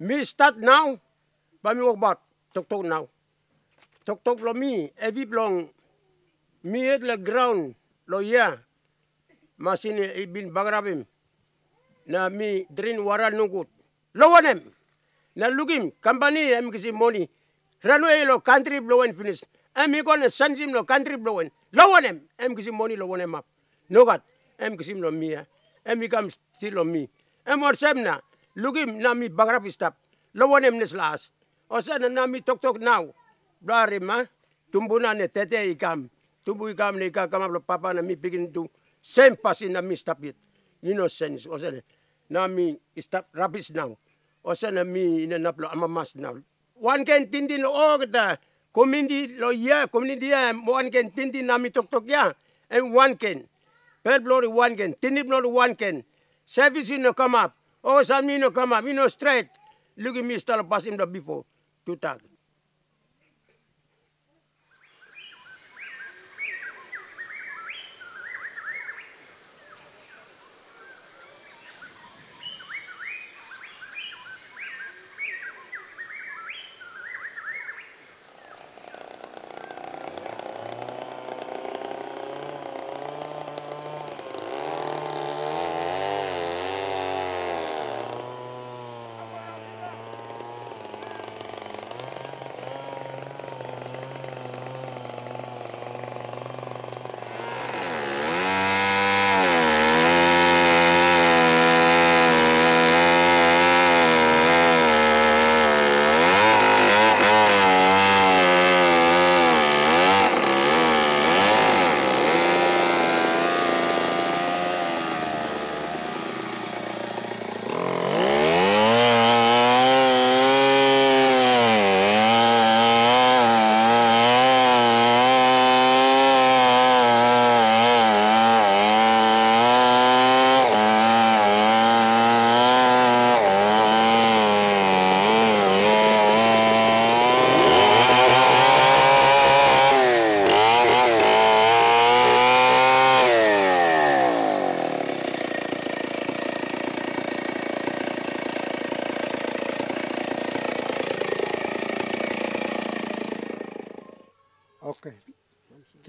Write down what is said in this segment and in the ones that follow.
Me start now, me walk back. Tok tok now. Tok tok lo me, every long. Me hit the ground, lo yeah. Masini ibin bagrabim. Na mi drin wara nungut. Lawanem. Na lugim, company em kisi money. Rano e lo country blowen finish. Em ikon e sansim lo country blowen. Lawanem. Em kisi money lawanem up. Nogat. Em kisim lo mi ya. Em ikam still lo mi. Em or semna. Lugim na mi bagrab stop. Lawanem nes las. O sana na mi tok tok now. Blare ma. Tumbuna ne tete ikam. Tumbu ikam ne ikam papa na mi pigin tu. Same pasin na mi stop it. Innocence. O sana na mi stop rubbish now. O sana mi inanap lo amamas now. One can tindi lo o kita. Community lo ya. Community ya. One can tindi na mi tok tok ya. And one can. Per blory one can. Tindi blory one can. Service no come up. Oh, some no come up. You know straight. Look at me start passing the before. Two tag.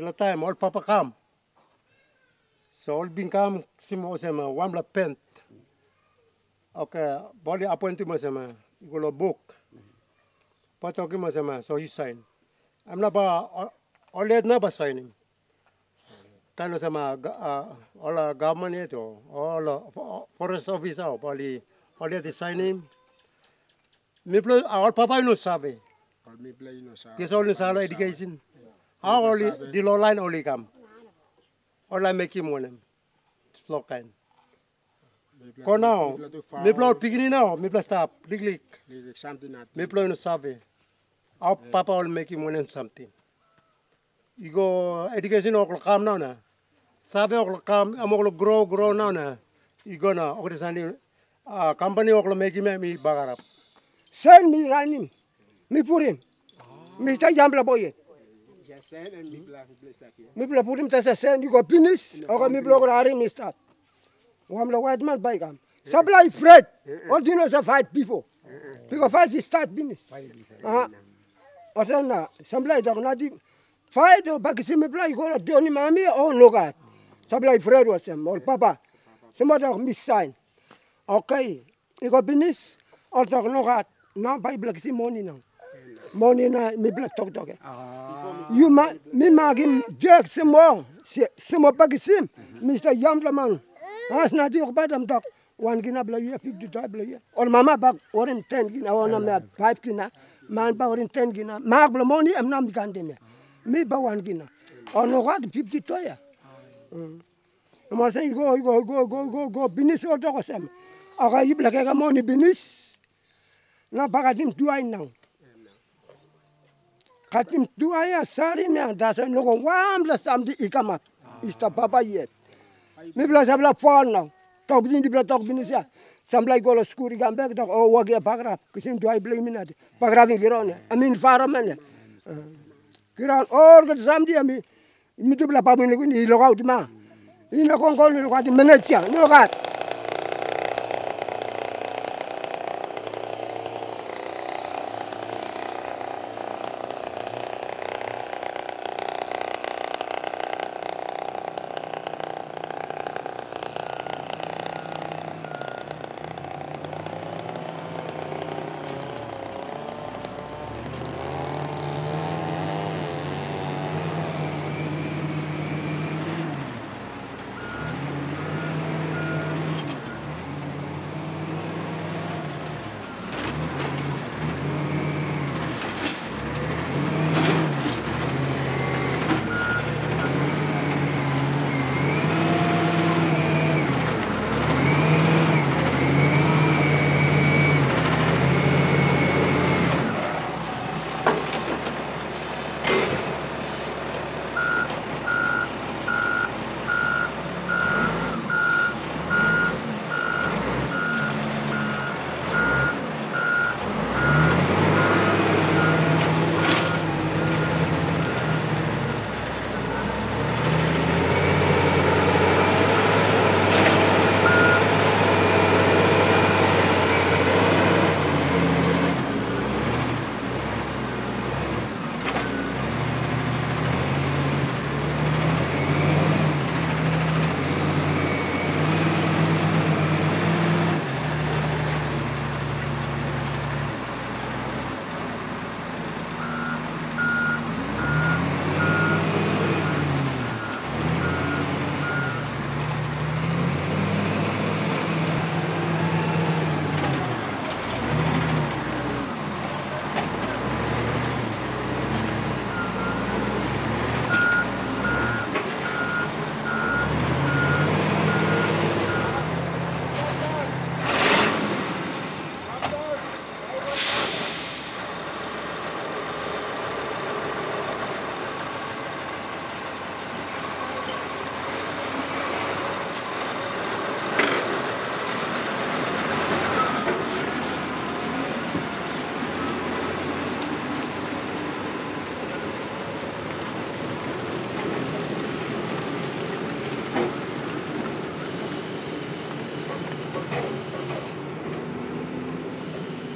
na time all papa kam So all kam simo sema one la pent. Okay, body appointment sema. You go book. Pato ki sema. So he sign. I'm not ba all let na ba signing. Kalau sama uh, all uh, government itu, all uh, forest office au bali all let signing. Mi plus all papa no sabe. All mi plus no sabe. Kesol no sabe education. Ang oli, dilolain oli kam. Ola meki monem. Slokan. Konao. Mi plo pigini nao, mi plo stop. Liglik. Liglik something not. Mi plo no save. Au papa ol meki monem something. Igo education oklo kam nao na. Sabe oklo kam, amoklo grow grow nao na. Igo na okre sani a ah, company oklo meki me mi bagarap. Sen mi ranim. Mi purim. Mi sta jambla boye. send and me black place that here. Me put him as a send, you go penis, or me block white man by him. Supply freight, all you know the fight before. Because fight is start penis. Ah, or na supply dog na di fight or back see me play go ni mami or no god. Supply freight was him or papa. Somebody miss sign. Okay, you go penis, or dog no god. Now by black money now. Na me black talk talk. Ma mi magim jek semua. Semua bagisim. Mr. Yamlaman. As na di okba dam tok. Wan gina bla ye pip di bla ye. Or mama bag orin ten gina ona me five gina. Man ba orin ten gina. Mag bla money am nam gande me. Mi ba wan gina. Or no gat pip di toya. Mo say go go go go go go binis o to sem. Aga yibla ga money binis. Na bagadim tuai nang. Katim tu aya sari ne andasa no go wambla samdi ikama. Ista papa yes. Mi bla sabla fon now. Tok bin di bla tok bin sia. Samblai golo skuri gambek tok o wagi pagra. Kisim tu bla minati. Pagra din girone. Amin fara mene. Kiran or go samdi ami. Mi tu bla papa ni ni logout ma. Ina kon kon ni ko di menetia. No gat.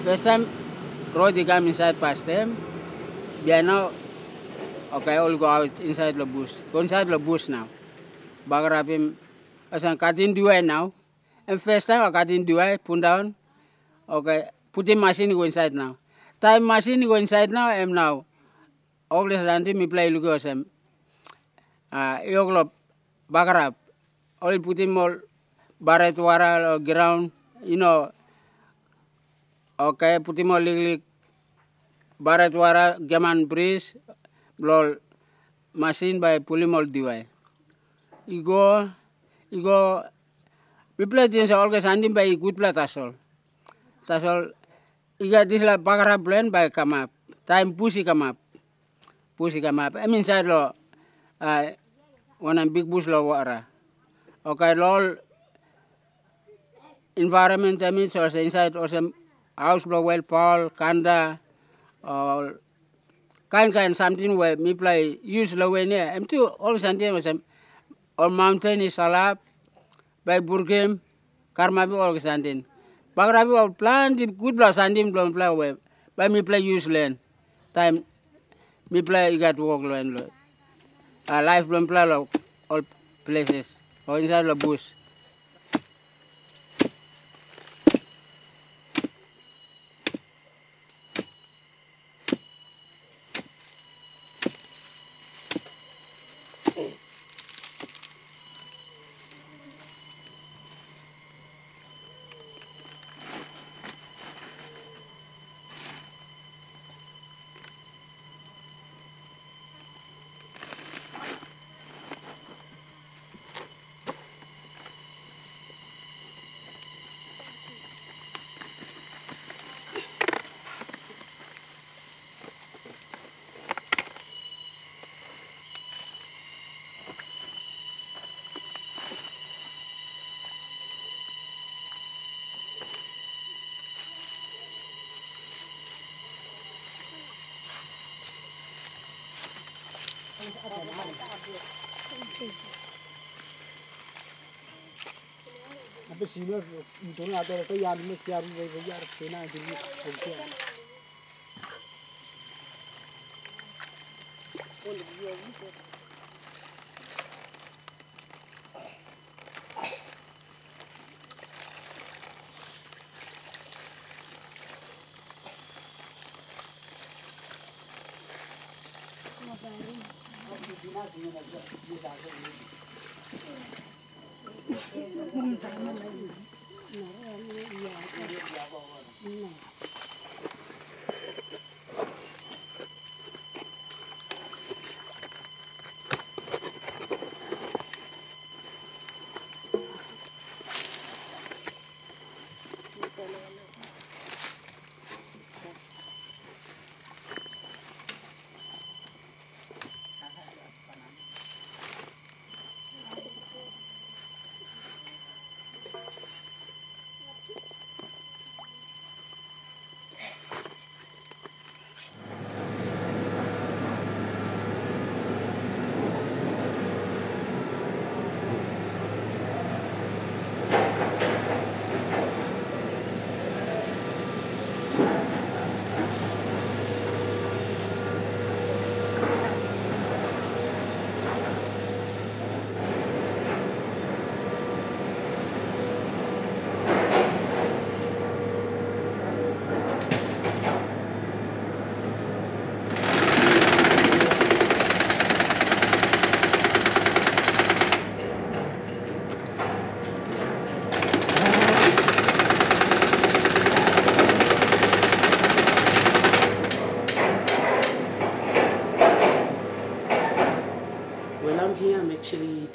First time, Roddy come inside past them. They now, okay, all go out inside the bush. Go inside the bush now. Bagrab him. I said, cut in the now. And first time I cut in the put down. Okay, put in machine go inside now. Time machine go inside now, am now. All this nanti me play look at them. Ah, bagrab. All put him all baret wara or ground, you know. Oke, putih mau lilik barat wara geman bris blol masin bay puli mol diwai. Igo igo bipla tin sa olga sandin bay ikut pla tasol. Tasol iga disla pakara blen bay kamap. Time pusi kamap. Pusi kamap. Emin sa lo uh, wanang big bus lo wara. Oke lol environment I mean so inside or blow well pole, kanda or kind kind something where me play use low here. I'm too all something was on mountain is salab by burgem karma be all something. Bagrabi all plan good plus sandim don't play web. By me play use land. Time me play you got walk land. Uh, life don't play all places or inside the bush. अब सीमा तुम आते रहते यार मैं क्या भाई भैया रखते ना Delhi Bahasa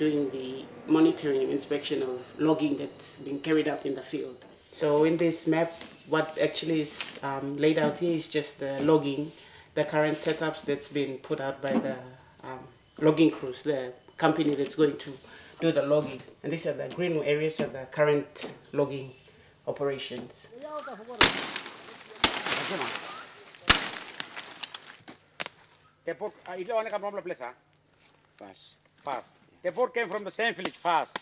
doing the monitoring inspection of logging that's been carried out in the field. So in this map, what actually is um, laid out here is just the logging, the current setups that's been put out by the um, logging crews, the company that's going to do the logging. And these are the green areas of the current logging operations. The pork, uh, you don't come place, huh? Fast. Fast. The pork came from the same village, fast.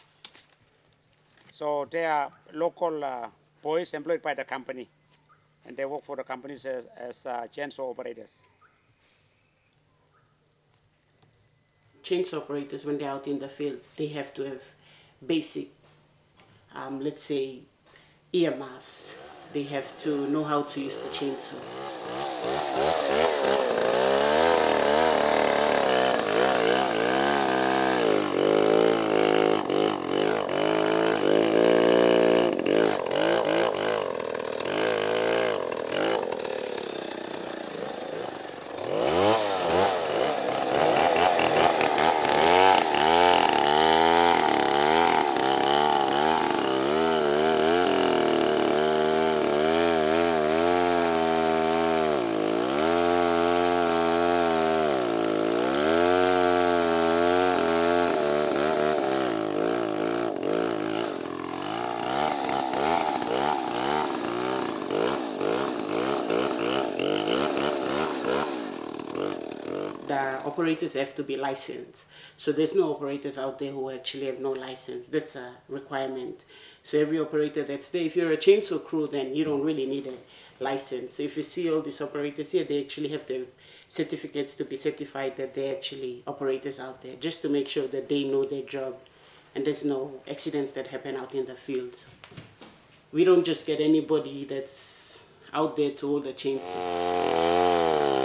So they are local uh, boys employed by the company. and they work for the companies as, as uh, chainsaw operators. chainsaw operators when they're out in the field, they have to have basic, um, let's say, earmuffs. They have to know how to use the chainsaw. The operators have to be licensed. So there's no operators out there who actually have no license. That's a requirement. So every operator that's there, if you're a chainsaw crew, then you don't really need a license. So if you see all these operators here, they actually have the certificates to be certified that they're actually operators out there, just to make sure that they know their job and there's no accidents that happen out in the fields. We don't just get anybody that's out there to hold a chainsaw.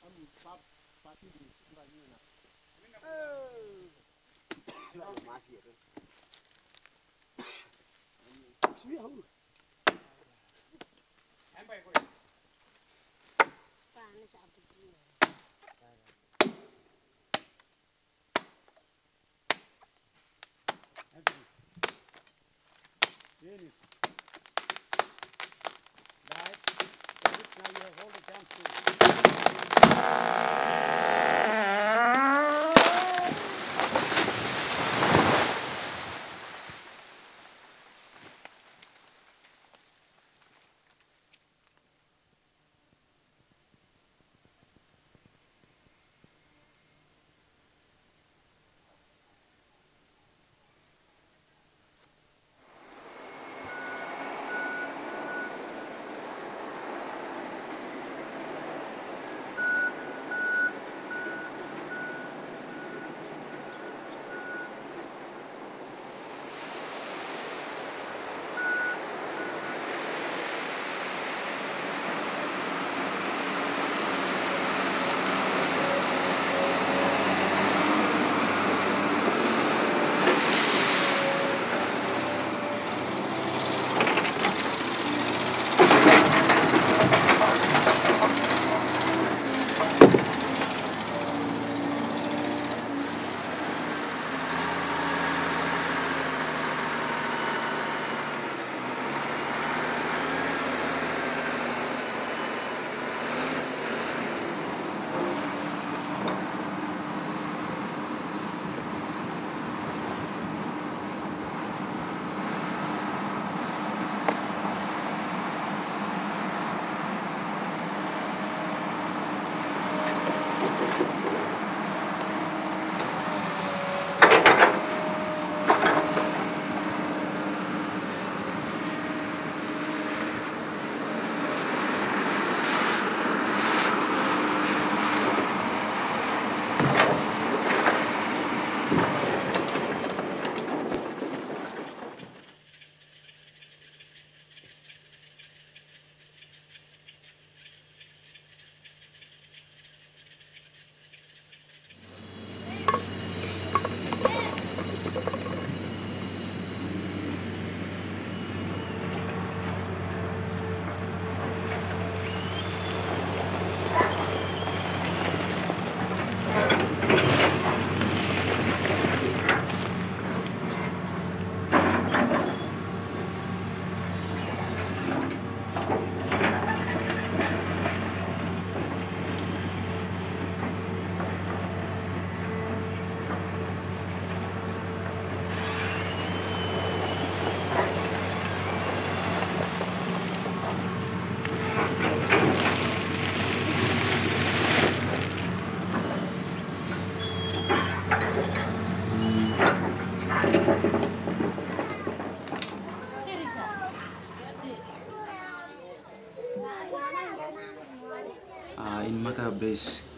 âm pháp pháp chi gì cũng là như nào chưa ăn mà gì cơ chưa ăn em bay coi bạn sao Денег.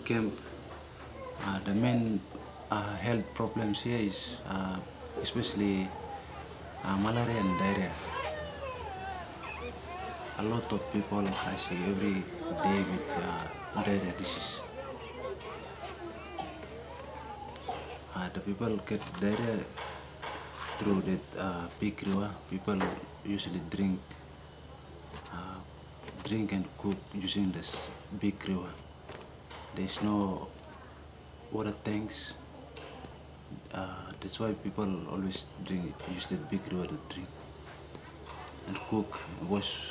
Camp, uh, the main uh, health problems here is uh, especially uh, malaria and diarrhea. A lot of people I see every day with uh, diarrhea disease. Uh, the people get diarrhea through that uh, big river. People usually drink uh, drink and cook using this big river. There's no water tanks. Uh, that's why people always drink use the big river to drink and cook, wash.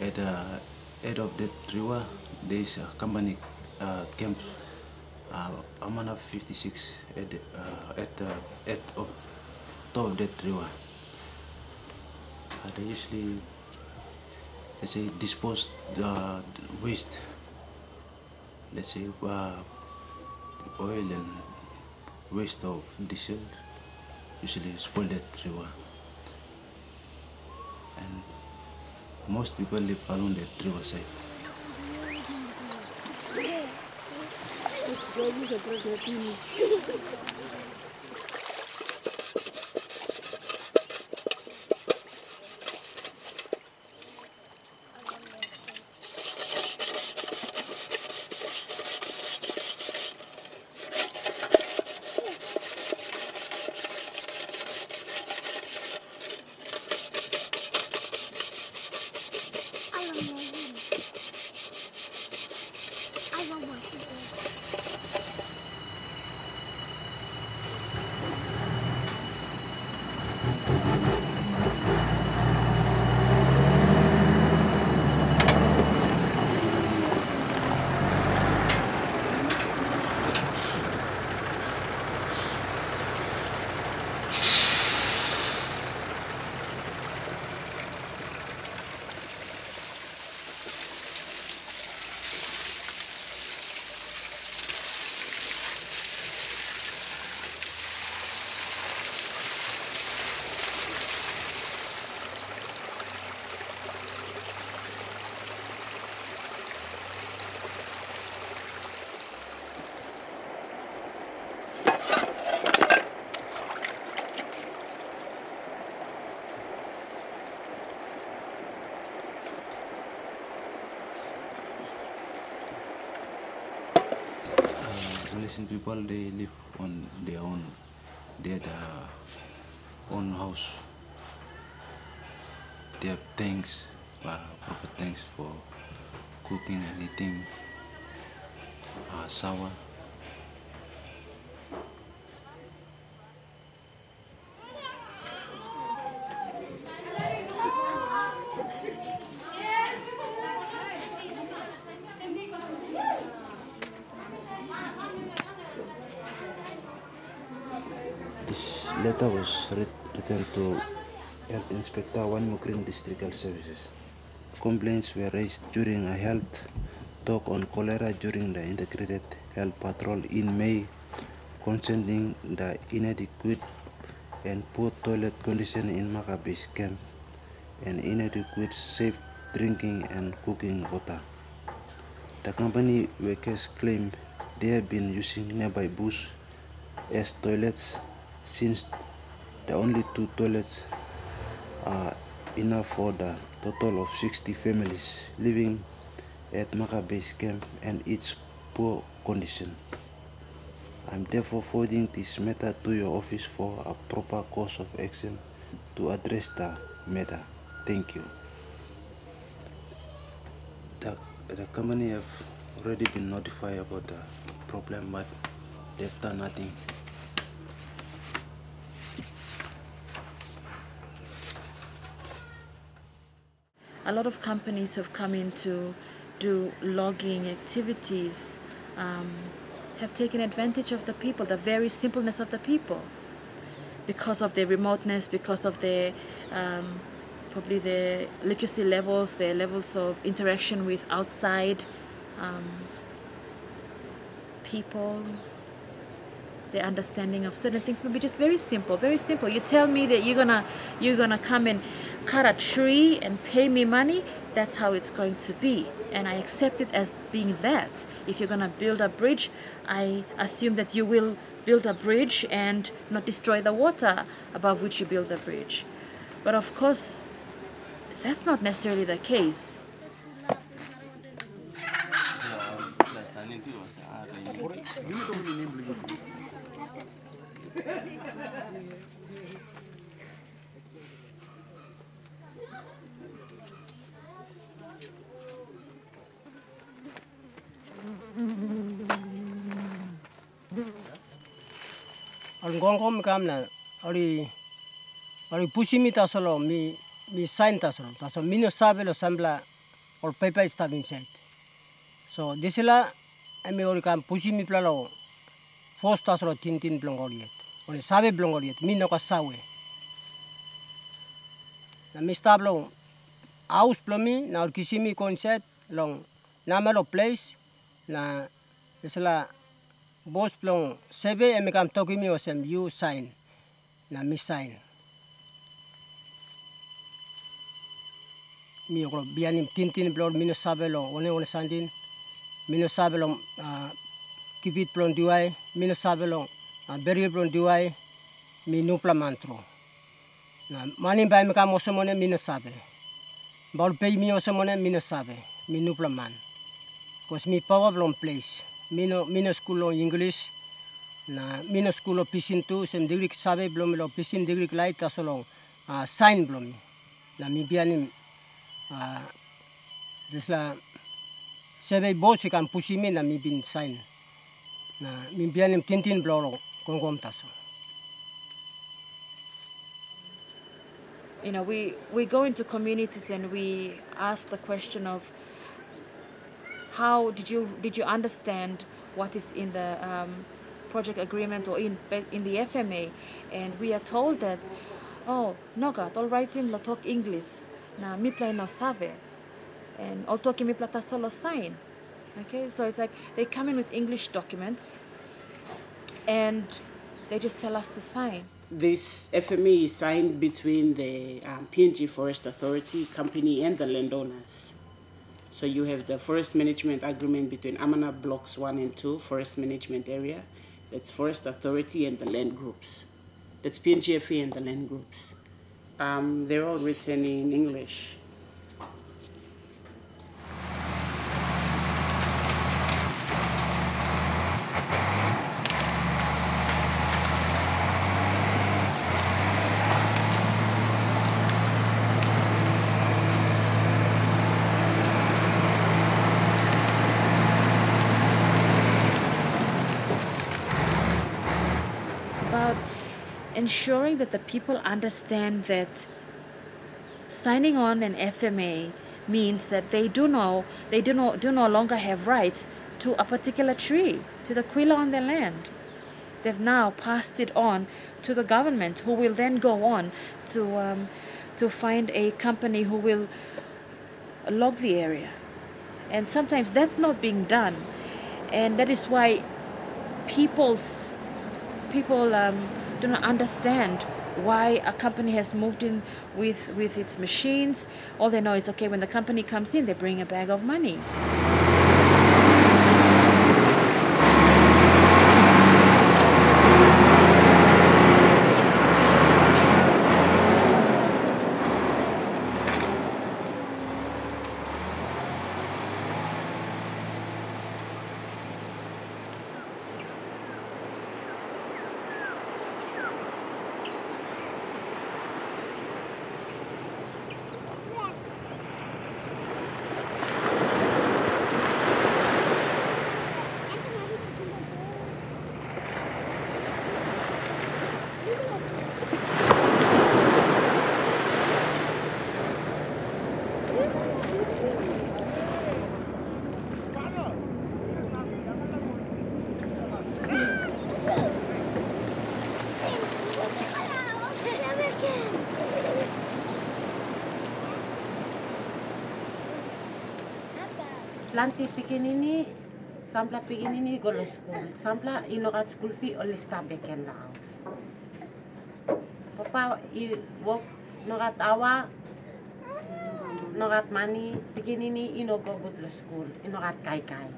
At the head of that river, there's a company uh, camp, uh, Amana 56, at the, uh, at the at of top of that river. Uh, they usually, let's say, dispose the waste, let's say, uh, oil and waste of diesel, usually spoil that river. And most people live along that riverside. Uh, People they live on their own, had uh, own house. They have things, uh, proper things for cooking and eating, uh, shower. Writ- written to Health Inspector One Mukrin District Health Services. Complaints were raised during a health talk on cholera during the integrated health patrol in May concerning the inadequate and poor toilet condition in Maccabees camp and inadequate safe drinking and cooking water. The company workers claim they have been using nearby bush as toilets since the only two toilets are enough for the total of 60 families living at Maka Base Camp and its poor condition. I'm therefore forwarding this matter to your office for a proper course of action to address the matter. Thank you. The, the company have already been notified about the problem, but they've done nothing. A lot of companies have come in to do logging activities, um, have taken advantage of the people, the very simpleness of the people, because of their remoteness, because of their um, probably their literacy levels, their levels of interaction with outside um, people, their understanding of certain things. Maybe just very simple very simple. You tell me that you're gonna you're gonna come and cut a tree and pay me money that's how it's going to be. And I accept it as being that. If you're going to build a bridge, I assume that you will build a bridge and not destroy the water above which you build the bridge. But of course, that's not necessarily the case. Al ngongom kam na ali ali pusimi tasolo mi mi sign tasolo tasolo mino sabe lo sambla or paper stuff inside. So disila emi ori kam pusimi plalo fos tasolo tin tin blongoliet. Oli sabe blongoliet mino ka sawe. Na mi stablo aus plomi na or kisimi concept long namelo place na disila bos plong sebe emi kam toki mi osem you sign na mi sign. Mi okro bianim tin tin blor mino sabe lo one one sandin mino sabe lo uh, kipit plon diwai mino sabe lo uh, beri plon diwai mi nupla mantro. Na mani bai mi kam osemone mino sabe. Bol pei mi osemone mino sabe mi nupla man. Cos mi power blon place mino school English. Na mino school pisin tu sem degree sabe blom lo pisin degree lai ta solo uh, sign blom na mi bianim uh, desla sebe bosi kan pusimi na mi bin sign. Na mi bianim tintin kongom taso. You know, we, we go into communities and we ask the question of how did you did you understand what is in the um, project agreement or in in the FMA, and we are told that oh nogat all him lo talk English na mi play no save, and all talking mi plata solo sign, okay so it's like they come in with English documents, and they just tell us to sign. This FMA is signed between the um, PNG Forest Authority company and the landowners. So you have the forest management agreement between Amana Blocks 1 and 2, forest management area. That's Forest Authority and the land groups. That's PNGFA and the land groups. Um, they're all written in English. It's about ensuring that the people understand that signing on an FMA means that they do know they do no do no longer have rights to a particular tree, to the kwila on their land. They've now passed it on to the government, who will then go on to um, to find a company who will log the area. And sometimes that's not being done, and that is why people's people um, do not understand why a company has moved in with with its machines. All they know is okay when the company comes in, they bring a bag of money. Lanti pikinini, sampla pikinini golo school. Sampla inokat school fee only stabe ken la house. Papa i work nokat awa nogat money, pikinini good lo school, inogat kai kai.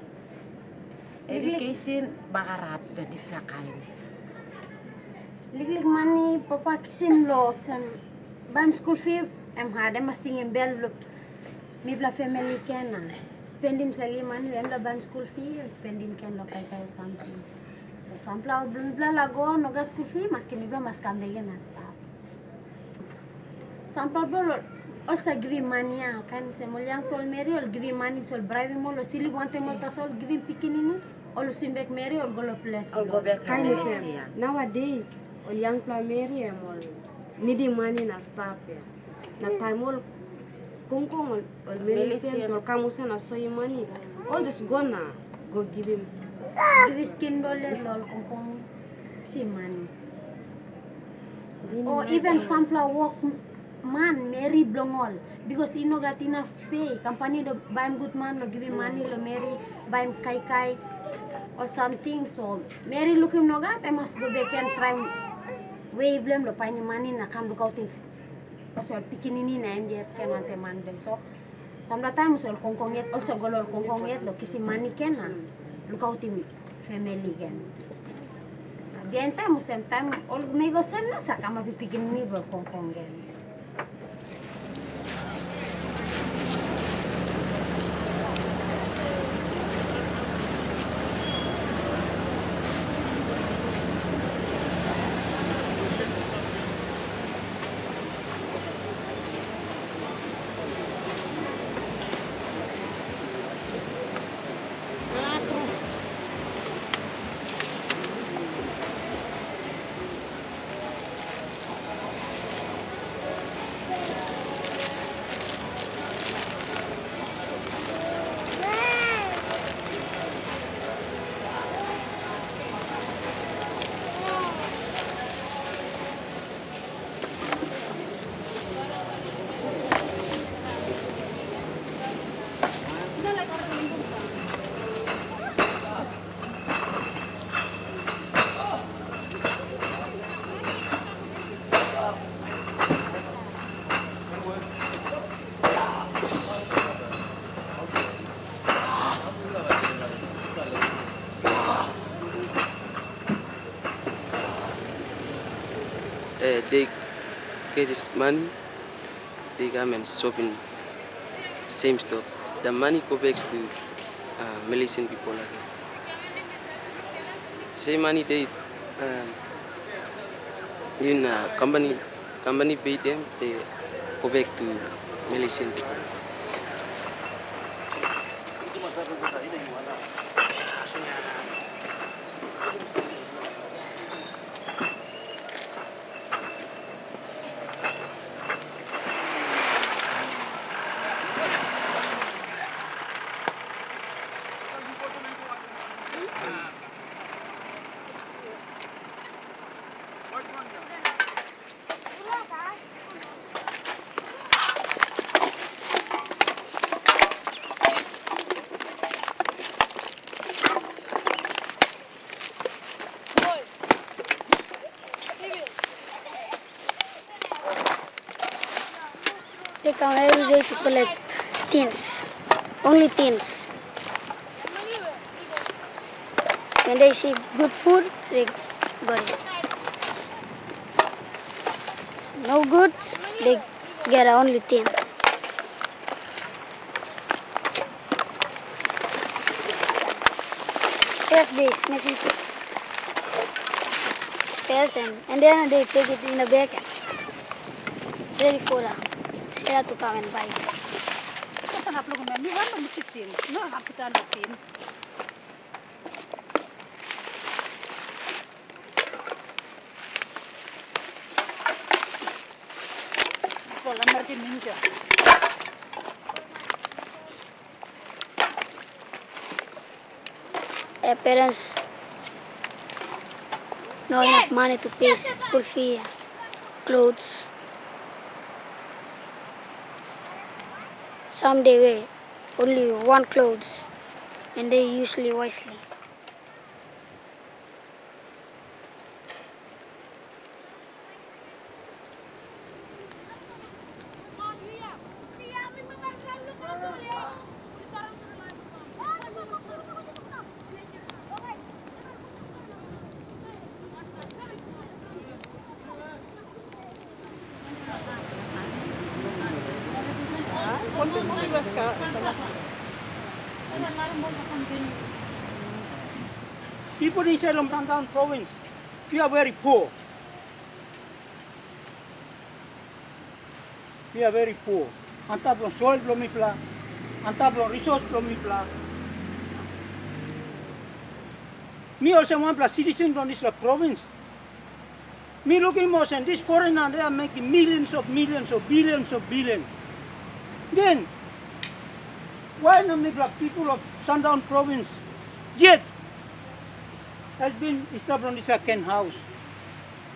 Education bagarap be disla kain. Lik-lik mani papa kisim lo sem bam school fee em hade masti ngem bel mi bla family spend slightly money, you end up buying school fee, you spend him can local or something. So some blah blah blah lago noga school fee, maske nibla maskambege na stuff. Some blah also give him money, ah, I can say Molian call Mary, or give him money, so bribe him, or silly want him, or so give him picking or swim back Mary, or go to place. Or go back kind of. Nowadays, or young plumary, or eh, needing money na stuff, yeah. Na hmm. time all kung all, all Malaysians kamusa na say money, all just gonna go give him. Give him skin dole lol si money. Or even sampla work man Mary Blongol because he no got enough pay. Company do buy him good man, lo give him money, lo Mary buy him kai kai or something. So Mary look him no got, I must go back and try way blame lo pain money na kam look out in osol pikinini na em diet ken ante mande. So sometimes osol kongkonget also golol kongkonget lo kisi mani ken na lukau timi family ken bien time sem time ol mego sem na sakama pikinini lo kongkongen this money, they come and shop in same store. The money go back to uh, Malaysian people again. Same money they um, in uh, company company pay them, they go back to Malaysian people. They come every day to collect tins, only tins. When they see good food, they got it. No goods, they get only tin. Test this, messy. Test them, and then they take it in the bag. Ready for the saya tukang yang baik. Kita harap lu kemana? Ini kan memisikin. Ini harap kita lukin. Bola merdi ninja. Hey parents, no enough money to pay school fee, clothes. Some they wear only one clothes and they usually wisely. People inside of Sandaun province, we are very poor. We are very poor. Antap lo soil belum ipla, antap lo resource belum ipla. Me also one plus citizen from this province. Me looking more and this foreigner they are making millions of millions of billions of billions. Then why not make like people of Sandaun province yet has been established this second house.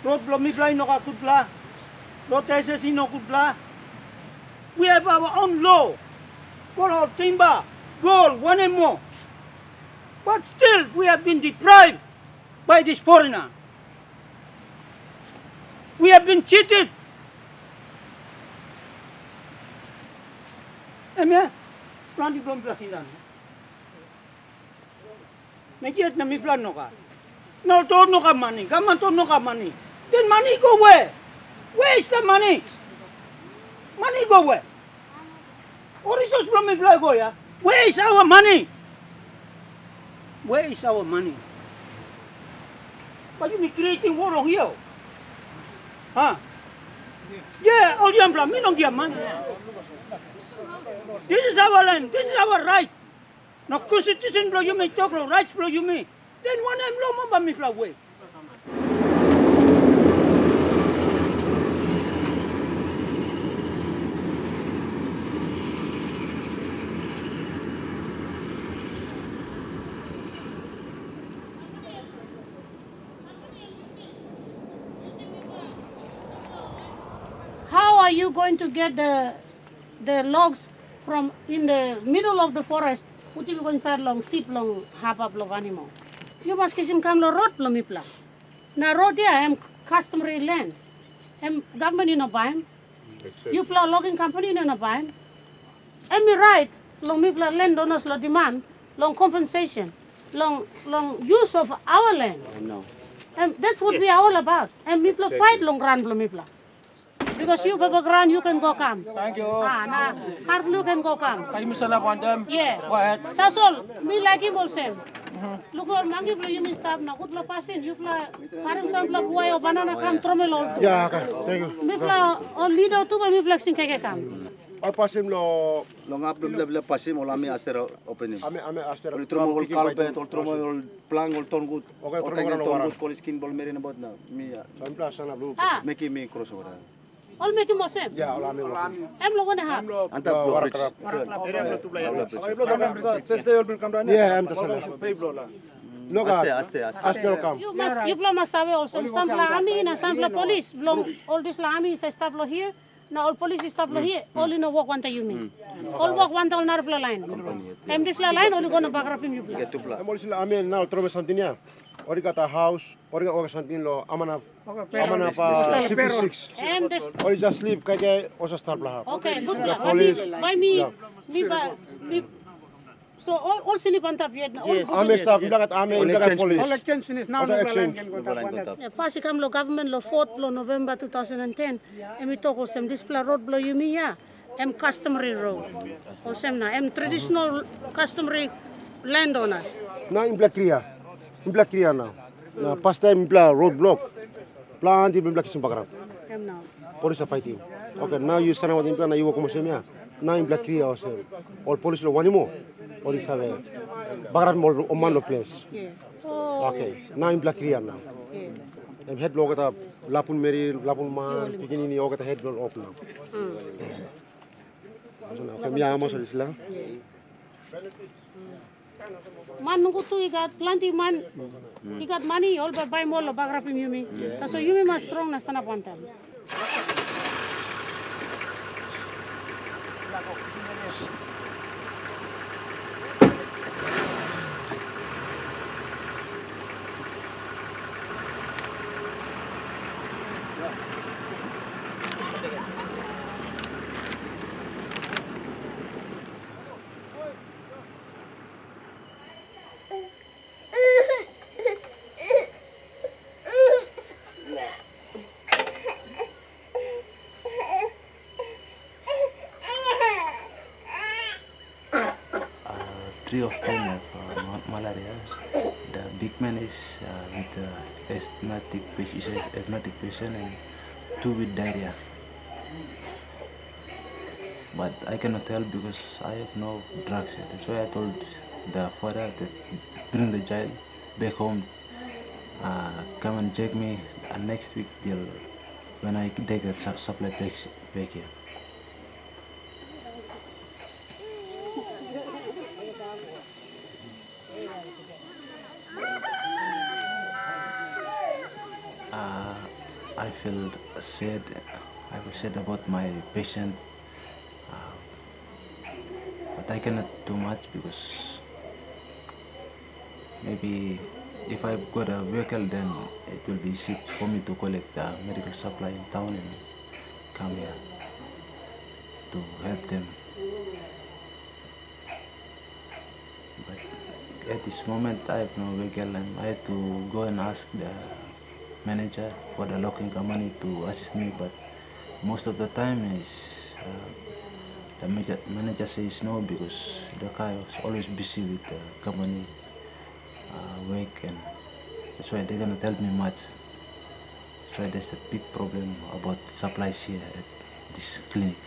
Road belum ipla ino ka kutla. Road teses ino kutla. We have our own law. Call our timber, gold, one and more. But still, we have been deprived by this foreigner. We have been cheated. Eme, planti belum pelasinan. Nakiat na mi plan no ka. No to no ka money, gaman to no ka money. Then money go where? Where is the money? Money go where? Or from me go? Where is our money? Where is our money? But you be creating war on here. Huh? Yeah, all you employ, me don't give money. This is our land, this is our right. No constitution blow you may talk, rights blow you may. Then one am low mamba me fly away. How are you going to get the the logs from in the middle of the forest? Put go inside long sip long half long animal. You must kiss him come lo road lo mipla. Na road yeah, am customary land. Am government you know buy him. You plow logging company you know buy him. Am me right long mipla landowners lo demand long compensation long long use of our land. No. And that's what we are all about. And mipla fight long run lo mipla. Because you Baba Gran, you can go come. Thank you. Ah, nah, hard you can go come. Thank you, Mr. Lakwandam. Yeah. Go ahead. That's all. Me like him also. Look, Lugar mangi bla yumi staff na kutla pasin yupla karim sam bla buai o ya, banana kam tromel ol. Ya ka. Thank you. Mi bla o oh, lido tu ba mi bla sing keke kam. O pasim lo lo ngap bla bla pasim o lami astero opening. Ami ami astero. Ol tromel ol kalbe ol tromel ol plang ol tongut. Okay tromel ol tongut koliskin bol merina bot na. Mi ya. Sam bla sana blu. Ah. Meki mi crossover. All making more. Yeah, all army working. I'm low and half. And the blow bridge. Yeah, I'm the Look aste, aste, aste. Aste come. You must, you blow must away also. Some la army and some la police. Blow all this la army is established here. Now all police is established here. All in a walk one union. All walk one on our line. I'm this la line only going to back up in you. Get to blow. I'm also la army now throw me something here. Ori ka oka santin lo amana amana pa CP6. Em this Ori just sleep kay kay osa star blah. Okay, good. The By police. me, by me, Yeah. me, ba, me. So all, all sini pantap yet na. all- Ame staff dagat ame Only dagat exchange police. All exchange finish now, Oda no exchange. Yeah, pasi kam lo government lo 4th lo November 2010. Emi toko sem display road lo yumi ya. Em customary road. O sem na em traditional customary landowners. Na in black clear. Μην πλάκ κυρία να. Να πας τα μην πλάκ road block. Πλάντι μην πλάκ στην παγκράμ. Πόρισα φαϊτή. Οκ, να γιου σαν να την πλάκ να γιου ακόμα σε μια. Να μην πλάκ κυρία ως εγώ. Ολ πόλης λόγω ανήμω. Να μην πλάκ κυρία να. Λάπουν μερί, λάπουν μάν, πηγαίνει είναι όγω τα χέτ. Μια άμα Man nunggu tu igat plenty man. Igat money all by buy more lo bagrapim yumi. So yumi mas strong na sana pantam. Three of them have uh, ma- malaria. The big man is uh, with uh, asthmatic patient, asthmatic patient, and two with diarrhea. But I cannot help because I have no drugs yet. That's why I told the father to bring the child back home. Uh, come and check me and next week when I take the su- supply back, back here. Uh, I sad. I feel sad about my patient, uh, but I cannot do much because maybe if I've got a vehicle, then it will be easy for me to collect the medical supply in town and come here to help them. But at this moment, I have no vehicle, and I had to go and ask the manager for the logging company to assist me. But most of the time is uh, the manager, manager says no because the guy is always busy with the company uh, work and that's why they cannot help me much. That's why there's a big problem about supplies here at this clinic.